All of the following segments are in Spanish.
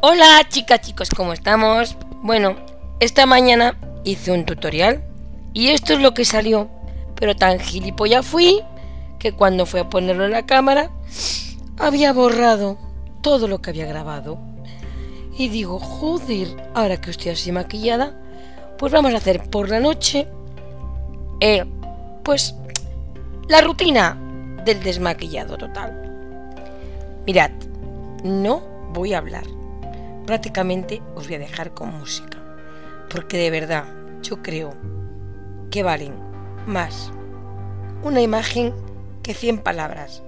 Hola chicas, chicos, ¿cómo estamos? Bueno, esta mañana hice un tutorial y esto es lo que salió. Pero tan gilipollas fui que cuando fui a ponerlo en la cámara había borrado todo lo que había grabado. Y digo, joder, ahora que estoy así maquillada, pues vamos a hacer por la noche, eh, pues, la rutina del desmaquillado total. Mirad, no voy a hablar. Prácticamente os voy a dejar con música. Porque de verdad, yo creo que valen más una imagen que 100 palabras.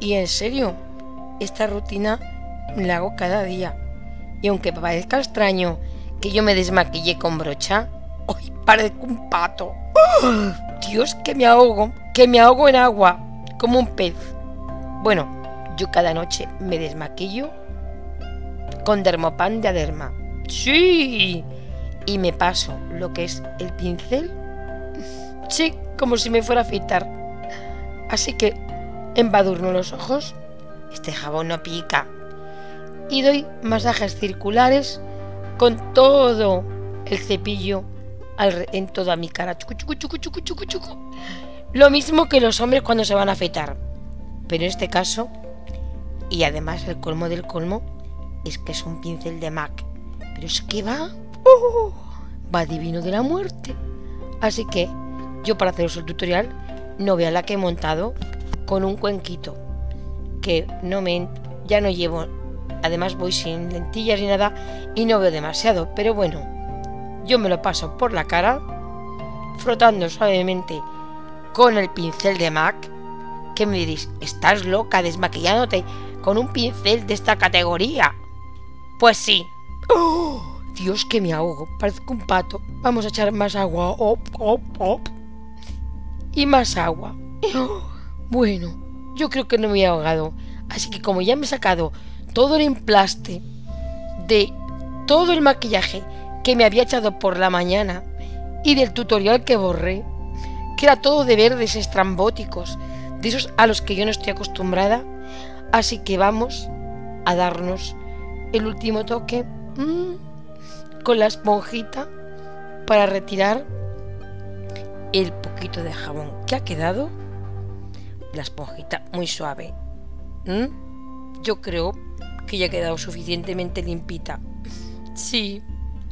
Y en serio, esta rutina la hago cada día. Y aunque parezca extraño que yo me desmaquillé con brocha, hoy parezco un pato. ¡Oh! Dios, que me ahogo, que me ahogo en agua, como un pez. Bueno, yo cada noche me desmaquillo con dermopan de aderma. Sí. Y me paso lo que es el pincel. Sí, como si me fuera a afeitar. Así que embadurno los ojos. Este jabón no pica. Y doy masajes circulares con todo el cepillo en toda mi cara. Lo mismo que los hombres cuando se van a afeitar. Pero en este caso, y además el colmo del colmo, es que es un pincel de MAC. Pero es que va... ¡oh! va divino de la muerte. Así que yo para haceros el tutorial no vea la que he montado con un cuenquito. Que no me... ya no llevo... Además voy sin lentillas ni nada y no veo demasiado. Pero bueno, yo me lo paso por la cara, frotando suavemente con el pincel de MAC. Que me diréis, ¿estás loca desmaquillándote con un pincel de esta categoría? Pues sí. ¡Oh! Dios, que me ahogo. Parezco un pato. Vamos a echar más agua. Y más agua. ¡Oh! Bueno, yo creo que no me he ahogado. Así que como ya me he sacado todo el emplaste de todo el maquillaje que me había echado por la mañana y del tutorial que borré, que era todo de verdes estrambóticos, de esos a los que yo no estoy acostumbrada. Así que vamos a darnos el último toque mm, con la esponjita para retirar el poquito de jabón que ha quedado. La esponjita muy suave. ¿Mm? Yo creo que ya ha quedado suficientemente limpita. Sí.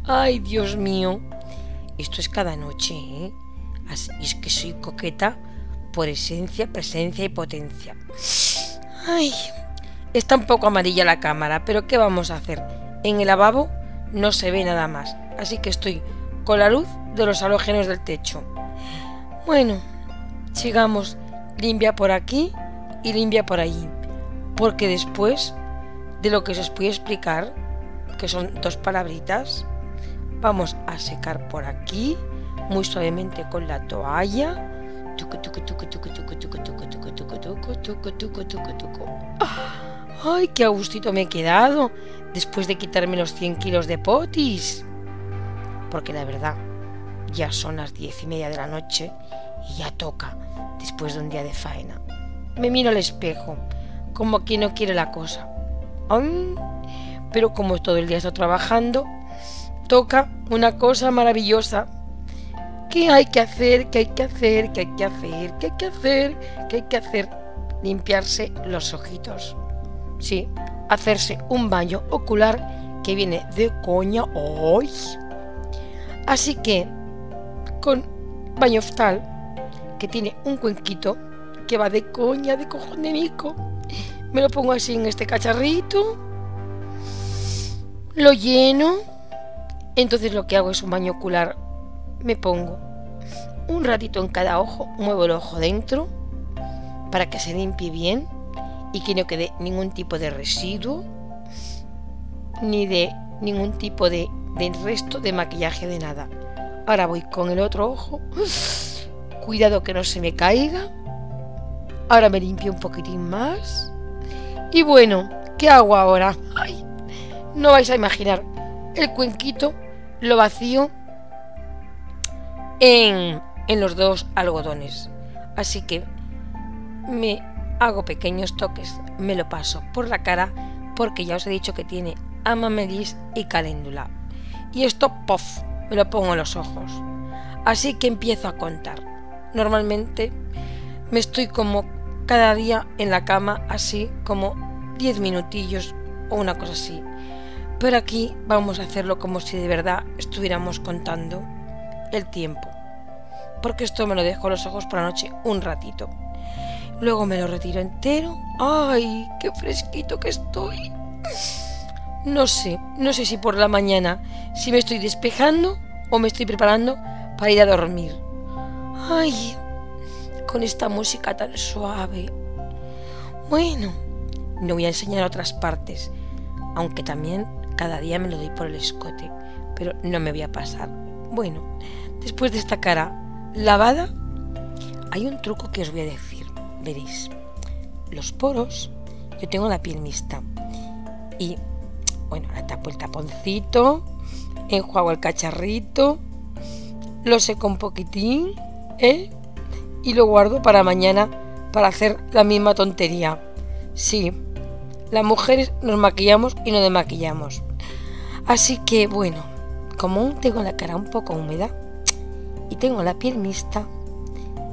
Ay, Dios mío. Esto es cada noche, ¿eh? Es que soy coqueta por esencia, presencia y potencia. Ay, está un poco amarilla la cámara, pero ¿qué vamos a hacer? En el lavabo no se ve nada más, así que estoy con la luz de los halógenos del techo. Bueno, sigamos. Limpia por aquí y limpia por allí. Porque después de lo que os voy a explicar, que son dos palabritas, vamos a secar por aquí muy suavemente con la toalla. ¡Ay, qué agustito me he quedado! Después de quitarme los 100 kilos de potis. Porque la verdad, ya son las diez y media de la noche y ya toca, después de un día de faena. Me miro al espejo, como quien no quiere la cosa. Pero como todo el día estoy trabajando, toca una cosa maravillosa. ¿Qué hay que hacer? ¿Qué hay que hacer? ¿Qué hay que hacer? ¿Qué hay que hacer? ¿Qué hay que hacer? Limpiarse los ojitos. Sí, hacerse un baño ocular que viene de coña hoy. Así que con baño oftal que tiene un cuenquito que va de coña, de cojón de mico. Me lo pongo así en este cacharrito. Lo lleno. Entonces lo que hago es un baño ocular. Me pongo un ratito en cada ojo, muevo el ojo dentro para que se limpie bien y que no quede ningún tipo de residuo ni de ningún tipo de, resto de maquillaje de nada. Ahora voy con el otro ojo. Cuidado que no se me caiga. Ahora me limpio un poquitín más. Y bueno, ¿qué hago ahora? No vais a imaginar. El cuenquito lo vacío en, en los dos algodones. Así que me hago pequeños toques, me lo paso por la cara porque ya os he dicho que tiene Amamelis y Caléndula. Y esto, puff, me lo pongo en los ojos. Así que empiezo a contar. Normalmente me estoy como cada día en la cama así como 10 minutillos o una cosa así. Pero aquí vamos a hacerlo como si de verdad estuviéramos contando el tiempo. Porque esto me lo dejo los ojos por la noche un ratito. Luego me lo retiro entero. ¡Ay, qué fresquito que estoy! No sé, no sé si por la mañana, si me estoy despejando o me estoy preparando para ir a dormir. ¡Ay! Con esta música tan suave. Bueno, no voy a enseñar otras partes, aunque también cada día me lo doy por el escote, pero no me voy a pasar. Bueno, después de esta cara lavada, hay un truco que os voy a decir. Veréis, los poros, yo tengo la piel mixta y, bueno, la tapo el taponcito, enjuago el cacharrito, lo seco un poquitín, ¿eh? Y lo guardo para mañana para hacer la misma tontería. Sí, las mujeres nos maquillamos y no desmaquillamos. Así que bueno, como aún tengo la cara un poco húmeda y tengo la piel mixta,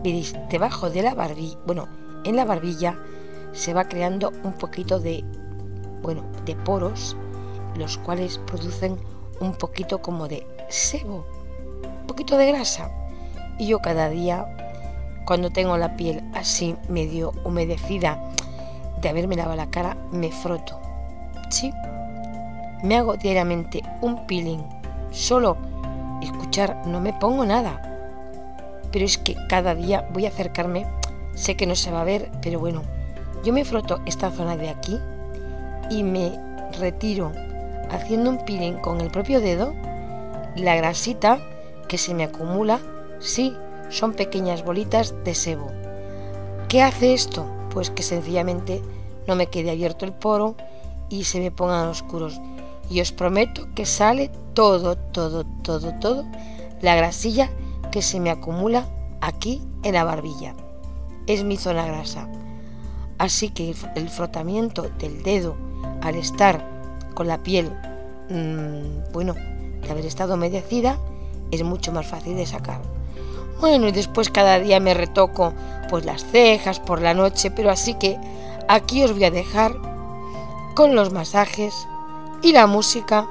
veréis debajo de la barbilla, bueno, en la barbilla se va creando un poquito de, bueno, de poros, los cuales producen un poquito como de sebo, un poquito de grasa. Y yo cada día, cuando tengo la piel así medio humedecida de haberme lavado la cara, me froto. ¿Sí? Me hago diariamente un peeling. Solo escuchar, no me pongo nada. Pero es que cada día voy a acercarme. Sé que no se va a ver, pero bueno. Yo me froto esta zona de aquí y me retiro haciendo un peeling con el propio dedo la grasita que se me acumula. Sí, son pequeñas bolitas de sebo. ¿Qué hace esto? Pues que sencillamente no me quede abierto el poro y se me pongan oscuros. Y os prometo que sale todo, todo, todo, todo la grasilla que se me acumula aquí en la barbilla. Es mi zona grasa. Así que el frotamiento del dedo al estar con la piel, mmm, bueno, de haber estado humedecida, es mucho más fácil de sacar. Bueno, y después cada día me retoco pues las cejas por la noche, pero así que aquí os voy a dejar con los masajes y la música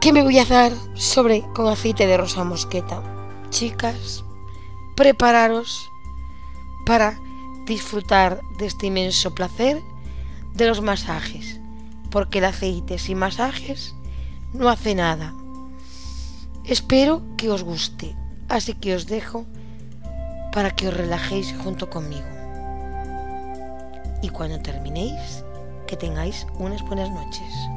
que me voy a dar sobre con aceite de rosa mosqueta. Chicas, prepararos para disfrutar de este inmenso placer de los masajes, porque el aceite sin masajes no hace nada. Espero que os guste, así que os dejo para que os relajéis junto conmigo. Y cuando terminéis, que tengáis unas buenas noches.